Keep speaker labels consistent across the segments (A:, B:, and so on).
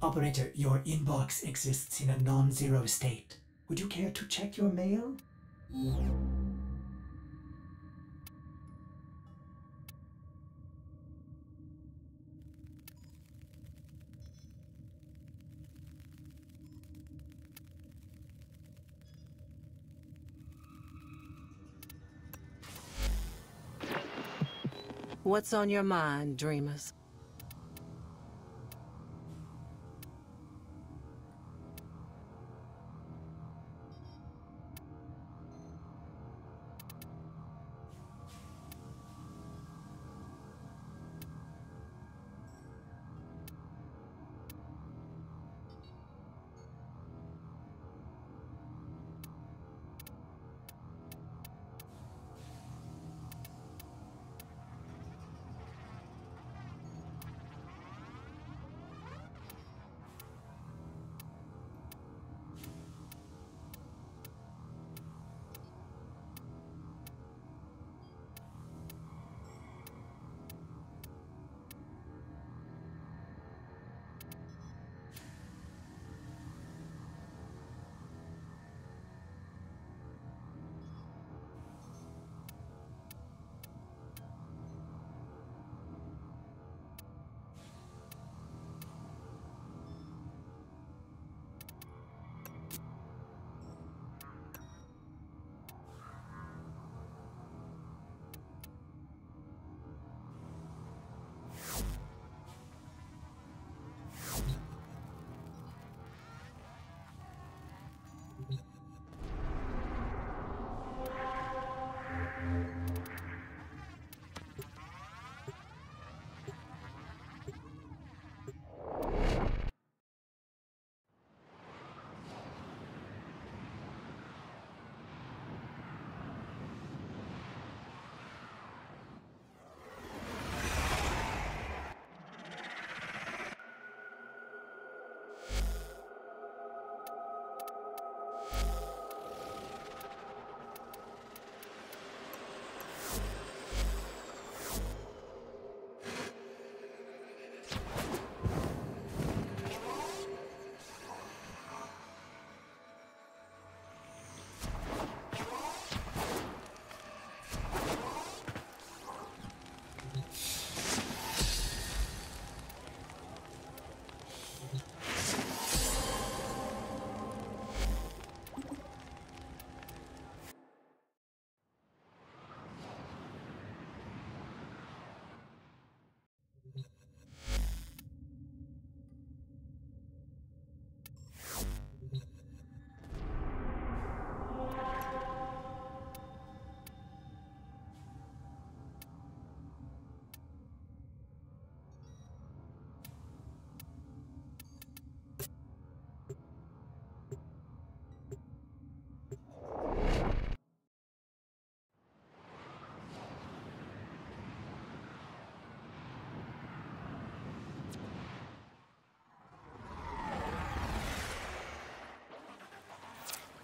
A: Operator, your inbox exists in a non zero state. Would you care to check your mail?
B: What's on your mind, dreamers?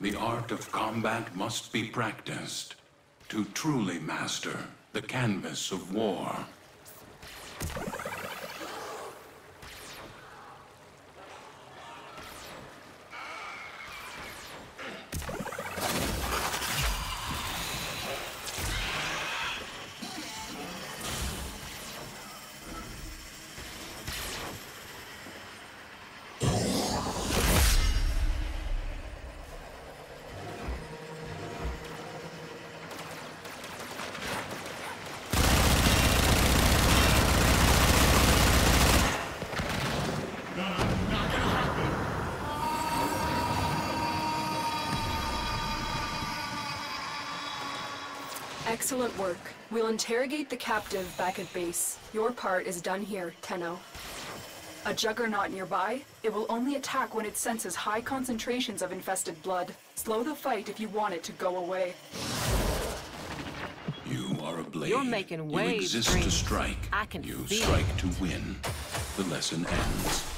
C: The art of combat must be practiced to truly master the canvas of war.
D: Excellent work. We'll interrogate the captive back at base. Your part is done here, Tenno. A juggernaut nearby? It will only attack when it senses high concentrations of infested blood. Slow the fight if you want it to go away.
C: You are a blade.
B: You're making waves,
C: You exist
B: Dream.
C: to strike.
B: I can
C: You
B: feel
C: strike to win. The lesson ends.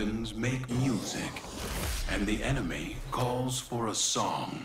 C: Weapons make music, and the enemy calls for a song.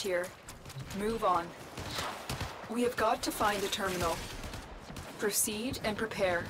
D: Finished here. Move on. We have got to find the terminal. Proceed and prepare.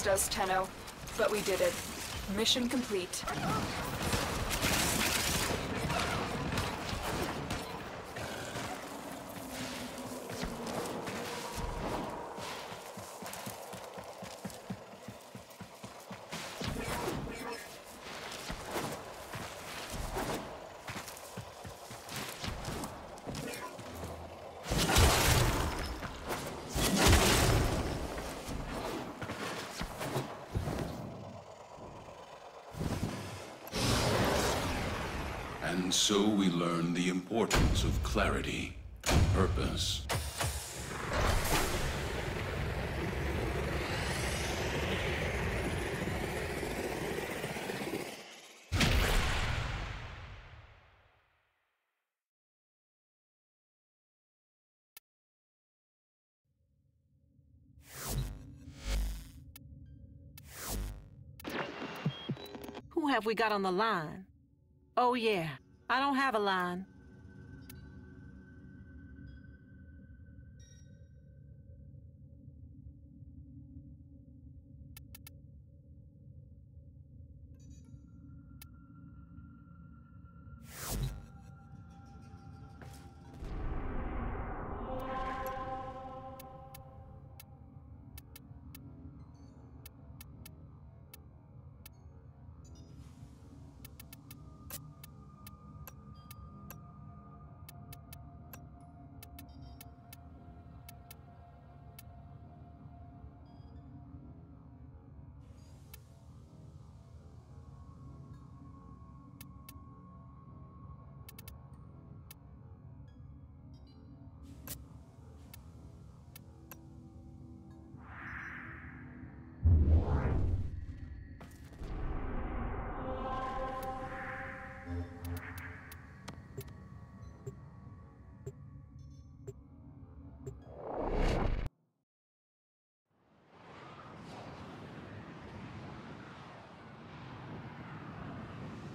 D: Against us, Tenno. But we did it. Mission complete.
C: Clarity, purpose.
B: Who have we got on the line? Oh, yeah. I don't have a line.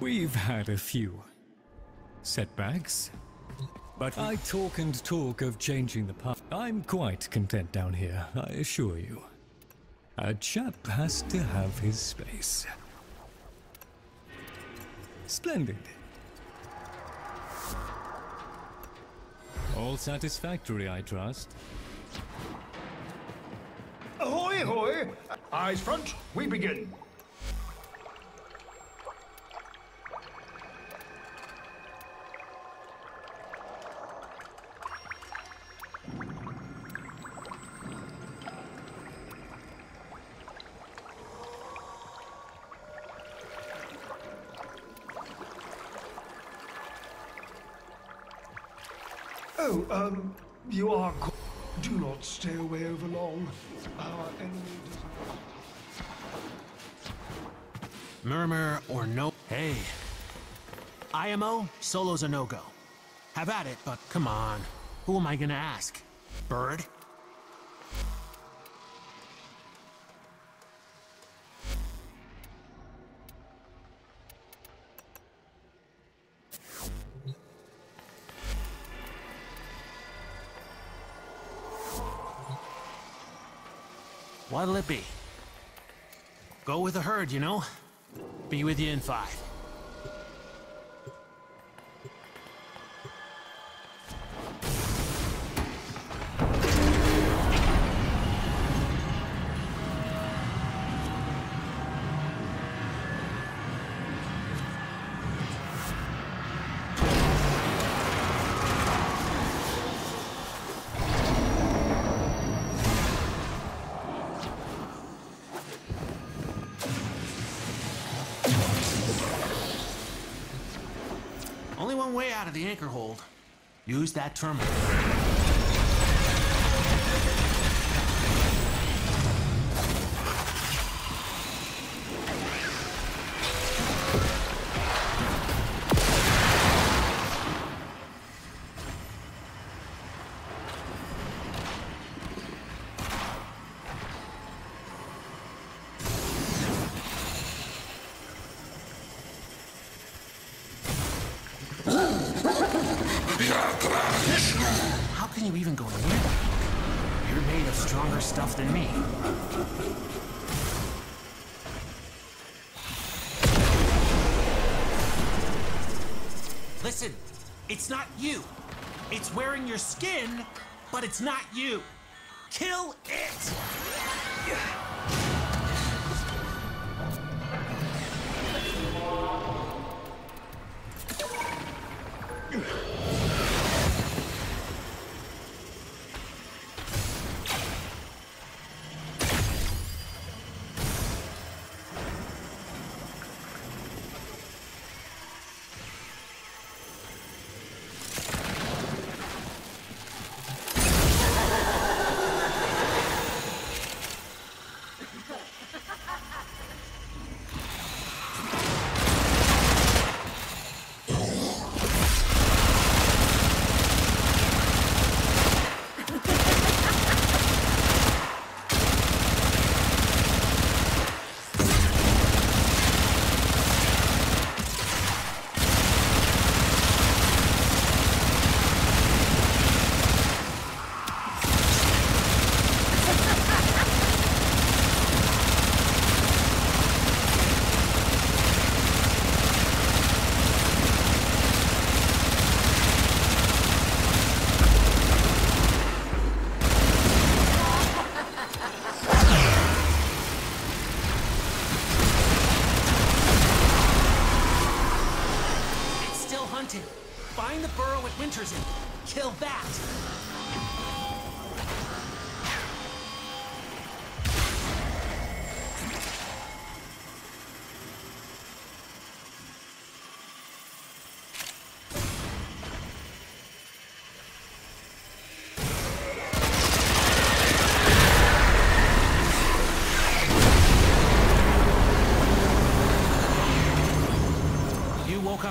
E: We've had a few setbacks, but I talk and talk of changing the path. I'm quite content down here, I assure you. A chap has to have his space. Splendid. All satisfactory, I trust.
F: Ahoy, ahoy! Eyes front, we begin. You are. co- Do not stay away over long. Our enemy does not.
G: Murmur or no. Hey. IMO, solo's a no go. Have at it, but come on. Who am I gonna ask? Bird? What'll it be? Go with the herd, you know? Be with you in five. Anchor hold. Use that terminal. It's not you. It's wearing your skin, but it's not you.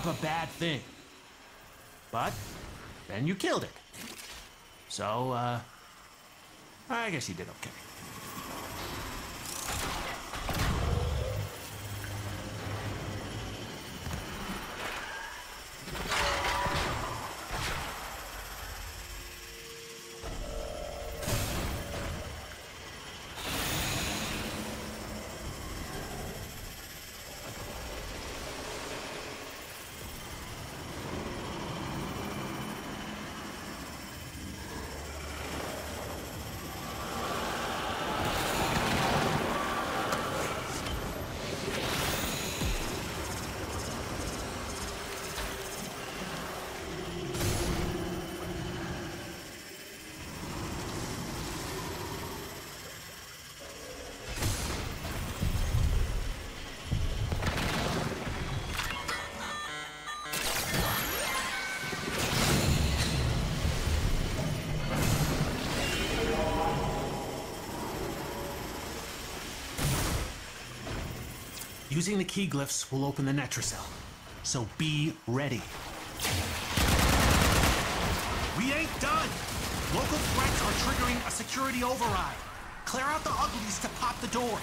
G: Up a bad thing. But then you killed it. So, uh, I guess you did okay. Using the key glyphs will open the Netracell. So be ready. We ain't done! Local threats are triggering a security override. Clear out the uglies to pop the door.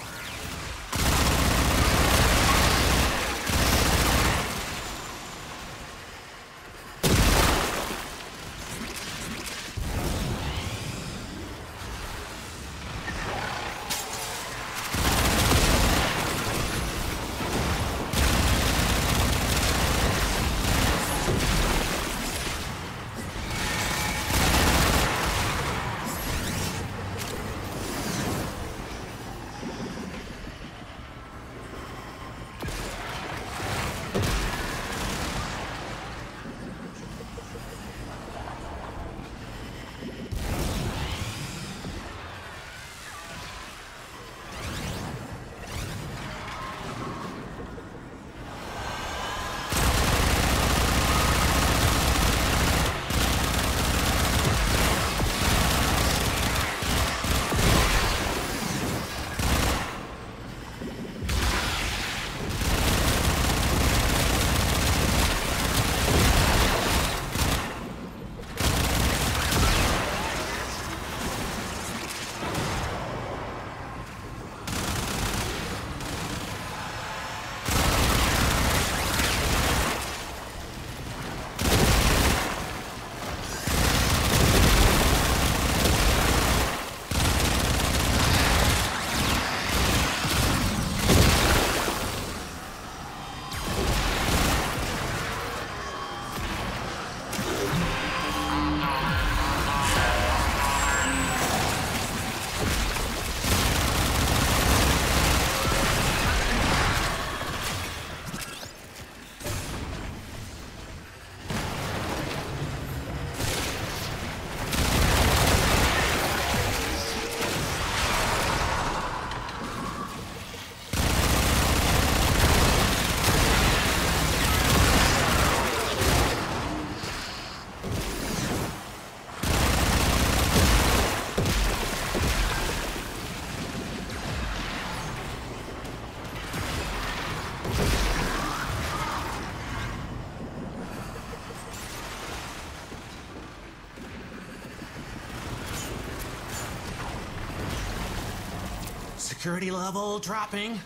G: Security level dropping.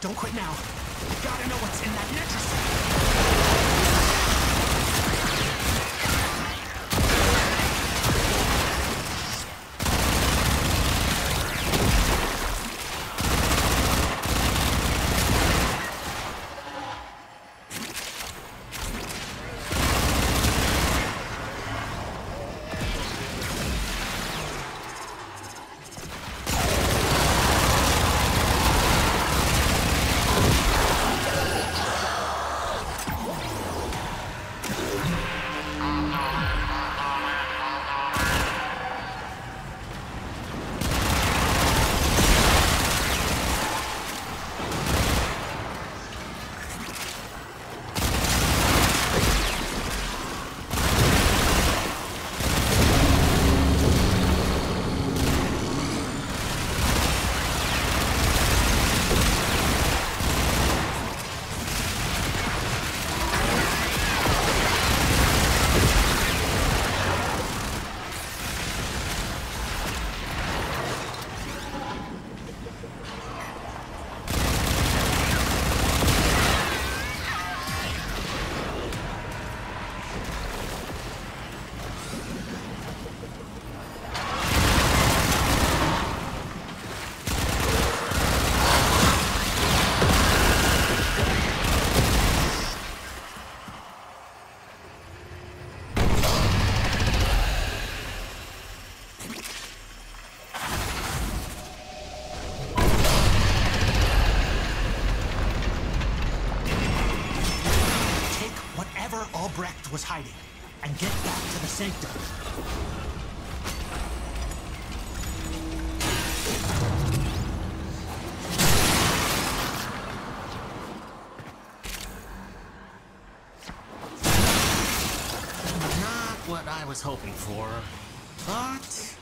G: Don't quit now. I was hoping for, but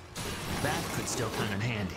G: that could still come in handy.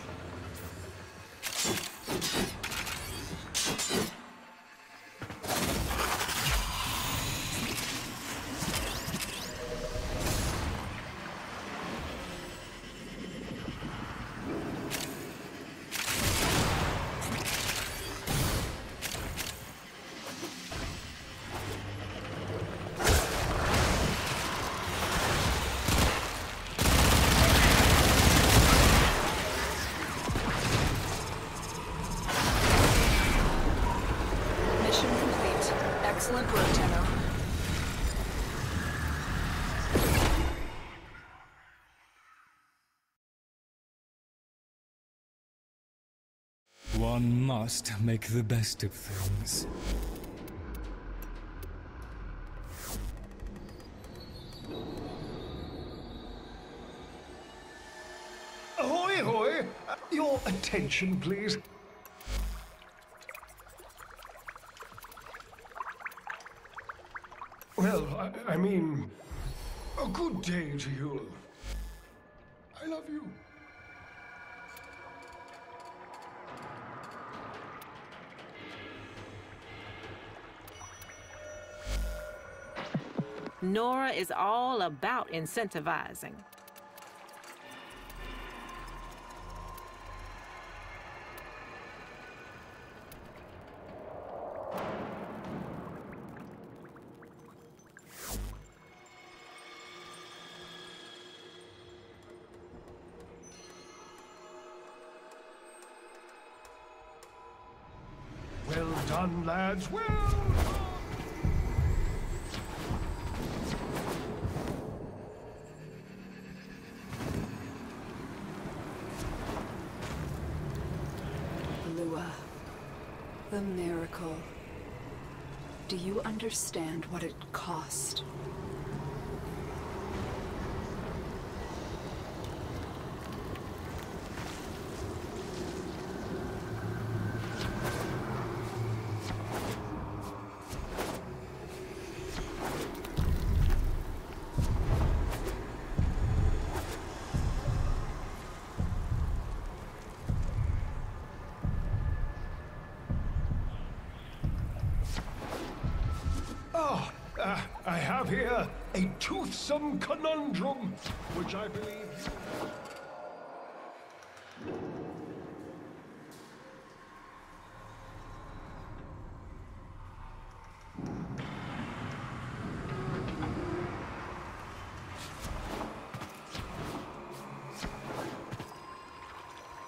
D: Excellent work, Tenno.
E: One must make the best of things.
F: Ahoy, ahoy! Uh, Your attention, please. I, I mean, a good day to you. I love you.
B: Nora is all about incentivizing.
F: Lads.
D: Lua. The miracle. Do you understand what it cost?
F: Conundrum, which I believe...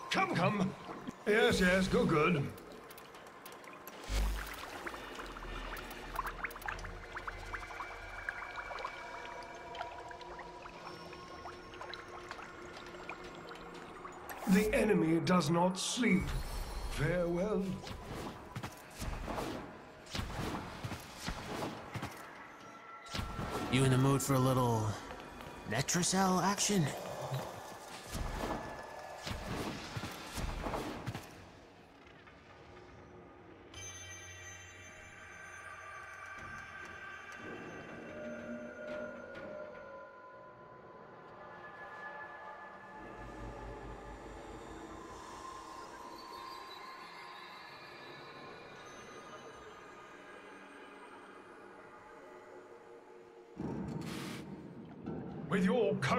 F: Come, come. Yes, yes, go good. The enemy does not sleep. Farewell.
G: You in the mood for a little Netracell action?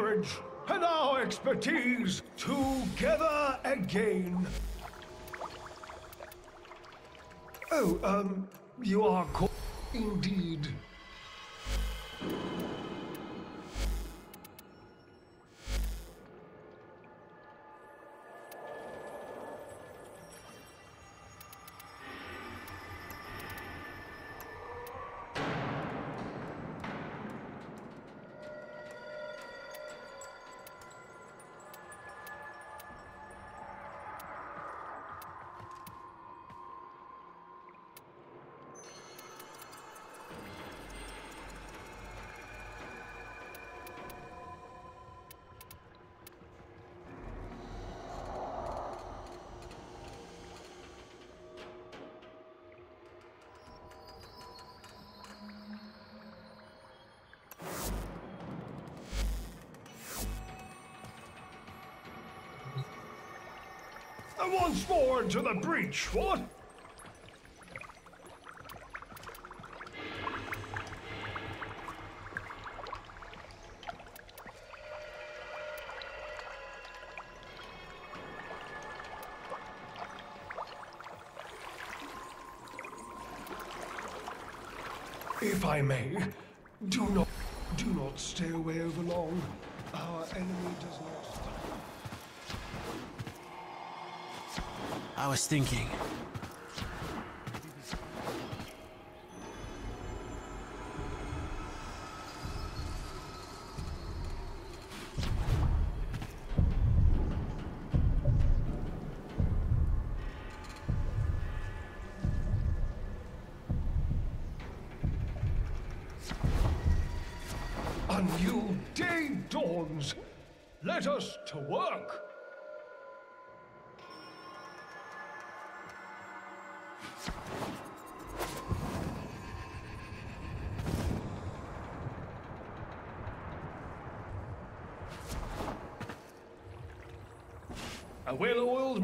F: Courage and our expertise, together again. Oh, um, you are indeed. Into the breach, what? If I may, do not, do not stay away over long. Our enemy does not
G: I was thinking.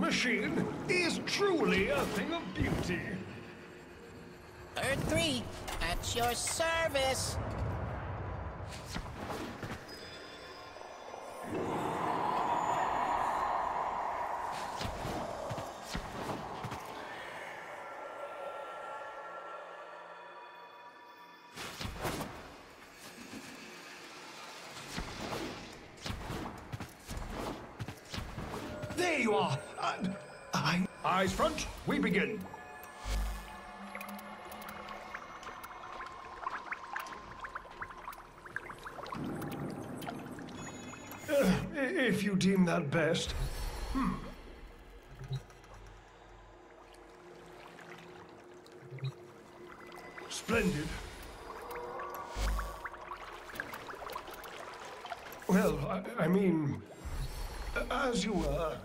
F: Machine is truly a thing of beauty.
H: Earth three, at your service.
F: That best. Hmm. Splendid. Well, I, I mean, as you were.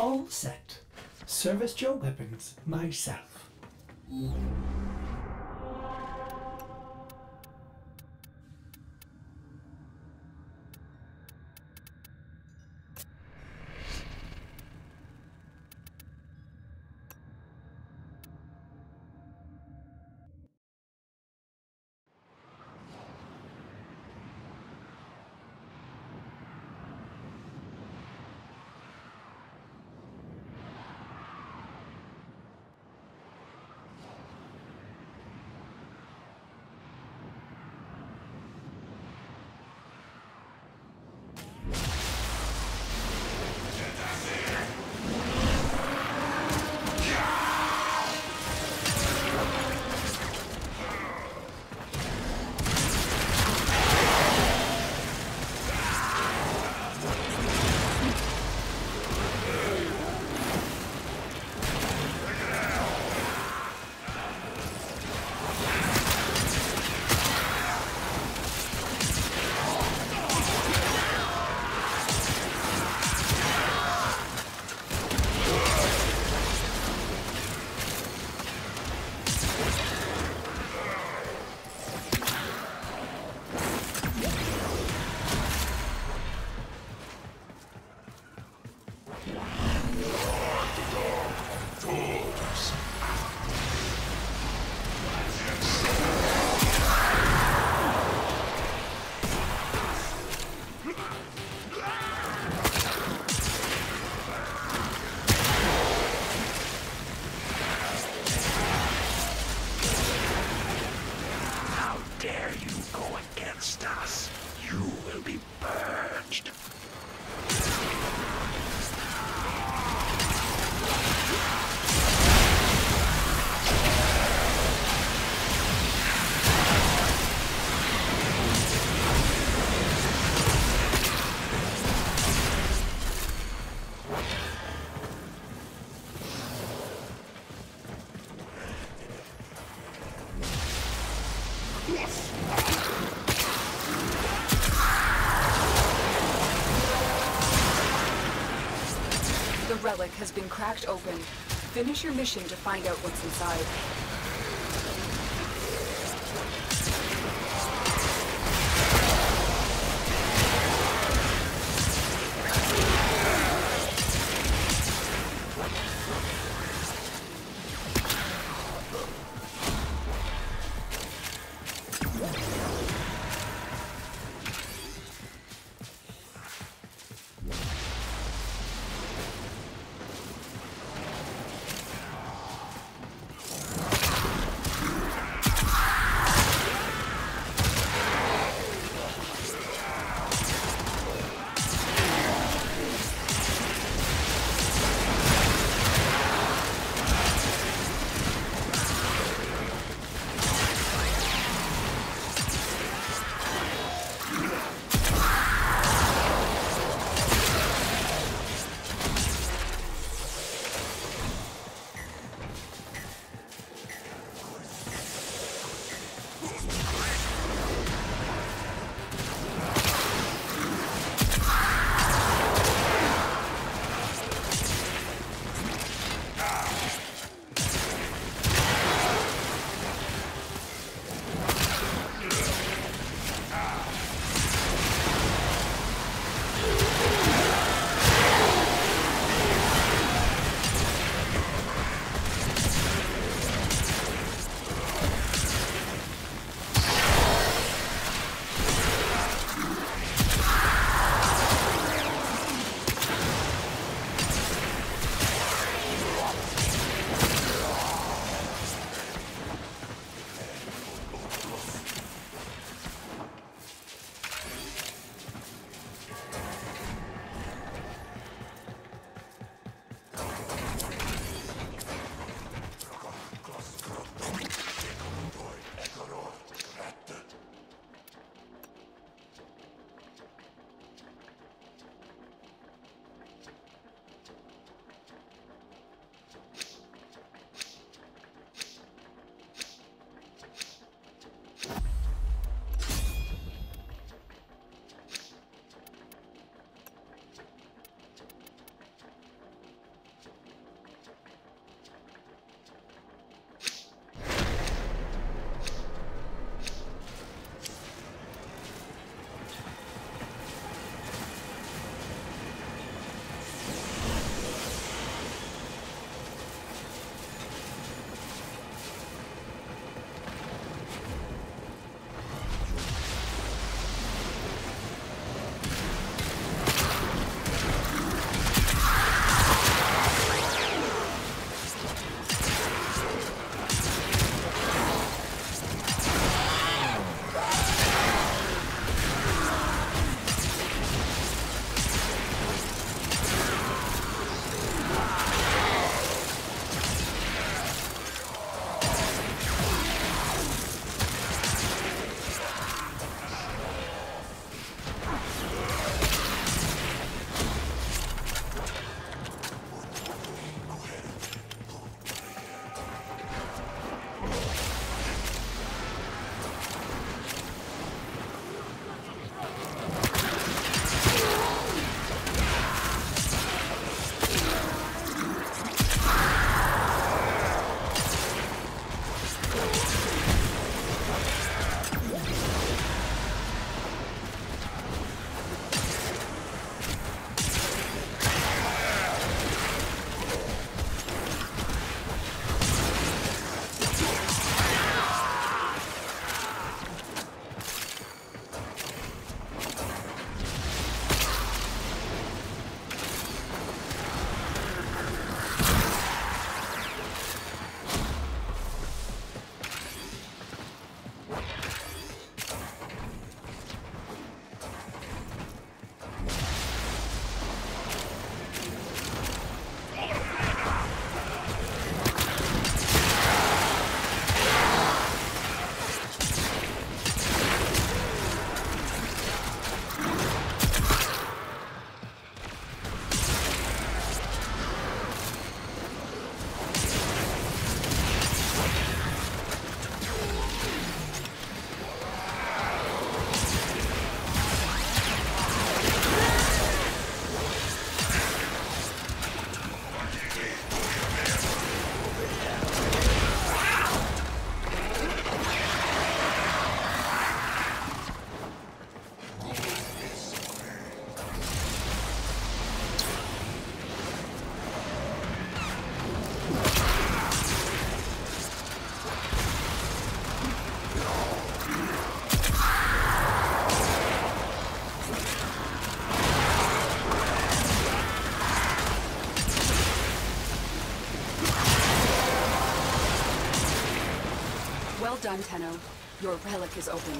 I: All set. Service your weapons myself.
D: Relic has been cracked open. Finish your mission to find out what's inside. Done, Tenno. Your relic is opened.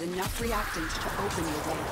D: Enough reactant to open your relic.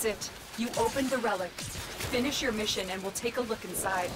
D: That's it. You opened the relic. Finish your mission and we'll take a look inside.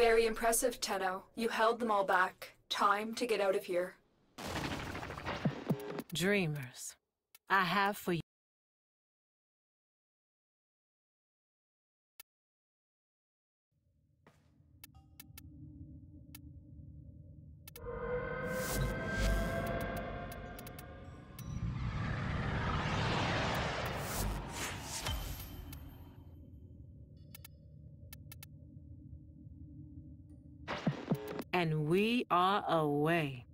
D: Very impressive, Tenno. You held them all back. Time to get out of here.
B: Dreamers, I have for you. And we are away.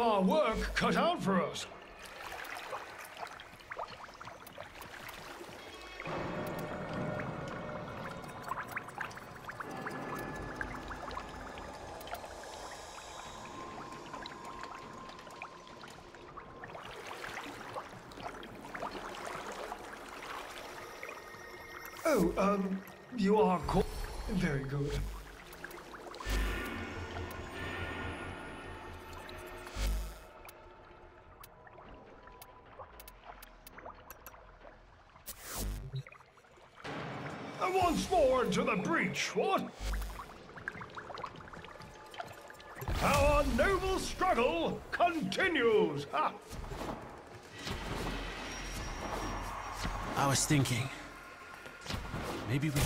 F: Have our work cut out for us. Oh, um, you are Very good. Into the breach, what? Our noble struggle continues! Ha!
G: I was thinking. Maybe we.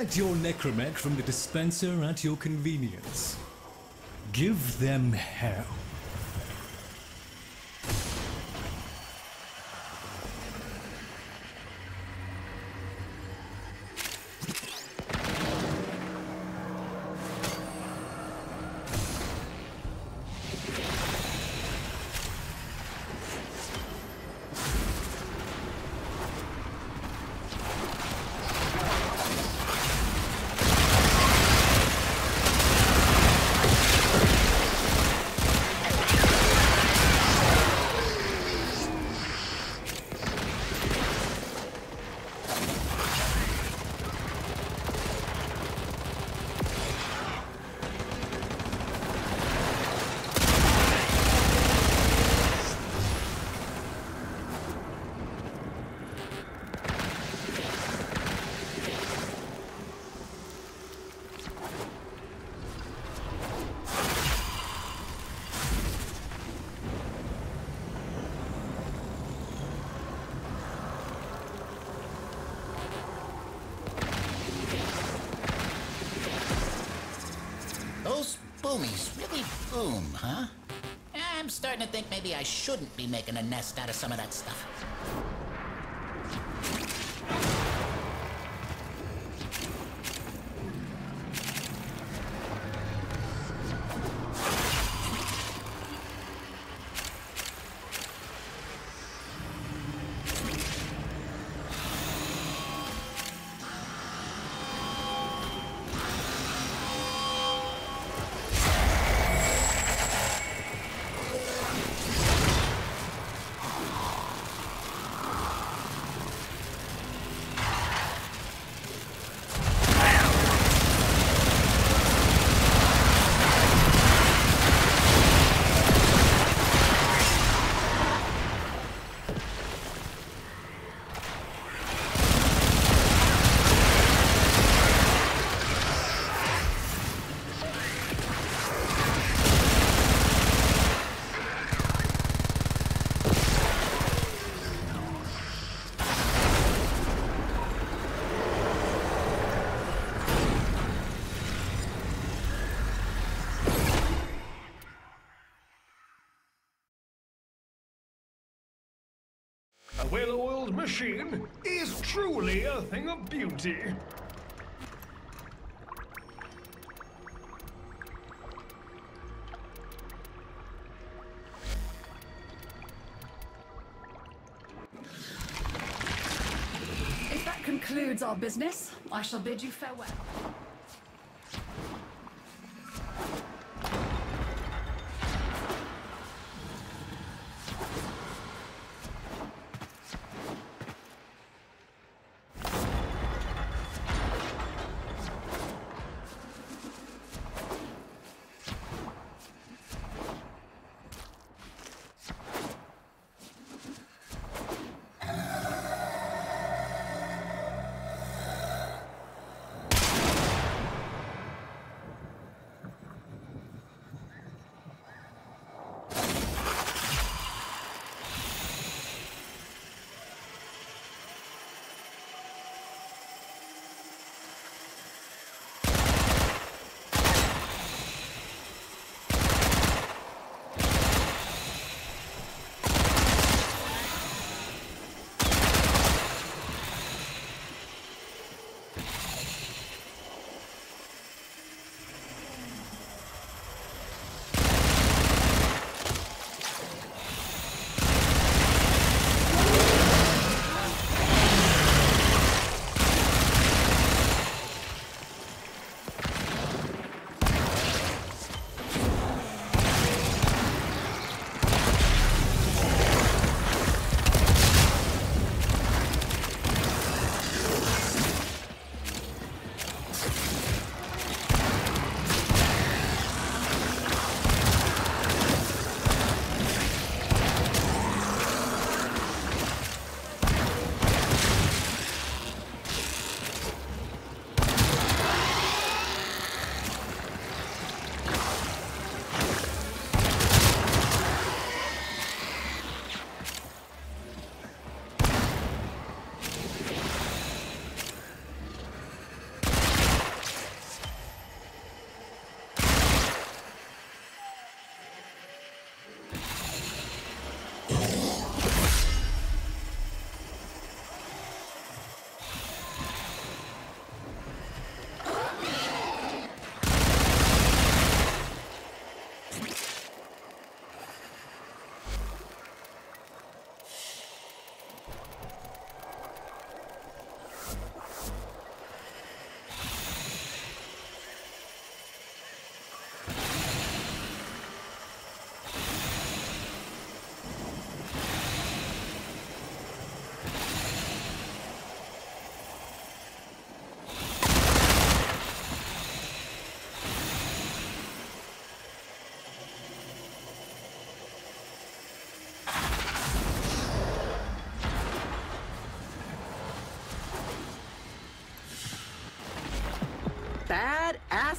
E: Get your necramech from the dispenser at your convenience. Give them hell.
H: I'm starting to think maybe I shouldn't be making a nest out of some of that stuff.
F: Machine is truly a thing of beauty.
J: If that concludes our business, I shall bid you farewell.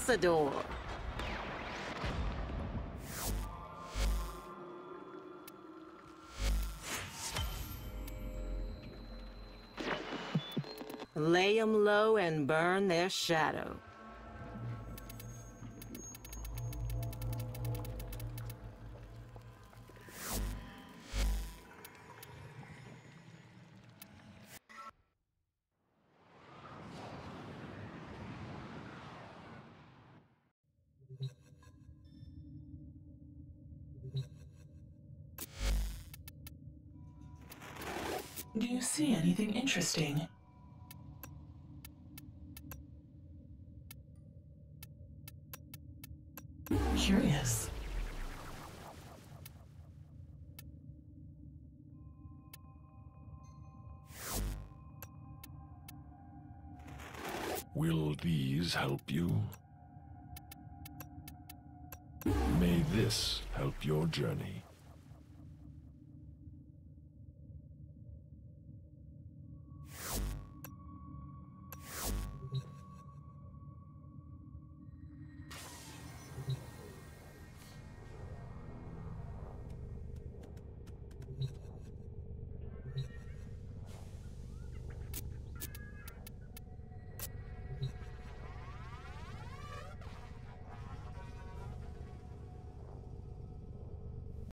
B: Bad Asador. Lay 'em low and burn their shadow.
A: See anything interesting? Curious.
K: Will these help you? May this help your journey.